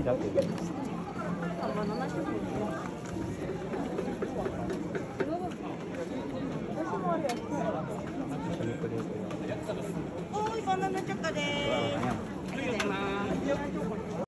はいいんですっていうね。いや、好きだけど。はい、バナナチョコです。